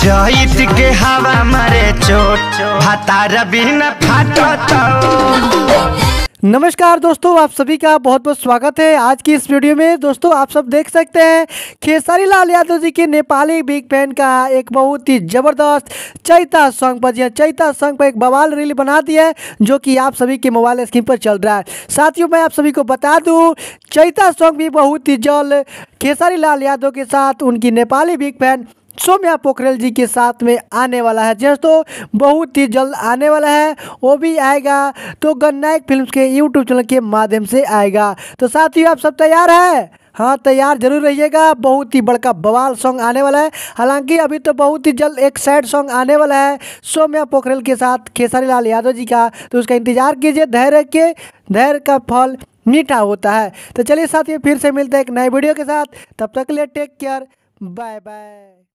चैत के हवा मरे चोट भातार बिन फाटत नमस्कार दोस्तों, आप सभी का बहुत बहुत स्वागत है आज की इस वीडियो में। दोस्तों, आप सब देख सकते हैं खेसारी लाल यादव जी के नेपाली बिग फ़ैन का एक बहुत ही ज़बरदस्त चैता सॉन्ग पर जी चैता सॉन्ग पर एक बवाल रील बना दिया है, जो कि आप सभी के मोबाइल स्क्रीन पर चल रहा है। साथियों, मैं आप सभी को बता दूँ, चैता सॉन्ग भी बहुत ही जल्द खेसारी लाल यादव के साथ उनकी नेपाली बिग फ़ैन सौम्या पोखरेल जी के साथ में आने वाला है। दोस्तों बहुत ही जल्द आने वाला है, वो भी आएगा। तो गन्नायक फिल्म्स के यूट्यूब चैनल के माध्यम से आएगा। तो साथियों, आप सब तैयार है? हाँ तैयार ज़रूर रहिएगा। बहुत ही बड़का बवाल सॉन्ग आने वाला है। हालाँकि अभी तो बहुत ही जल्द एक सैड सॉन्ग आने वाला है, सोम्या पोखरेल के साथ खेसारी लाल यादव जी का। तो उसका इंतज़ार कीजिए, धैर्य के धैर्य का फल मीठा होता है। तो चलिए साथियों, फिर से मिलते हैं एक नए वीडियो के साथ। तब तक के लिए टेक केयर बाय बाय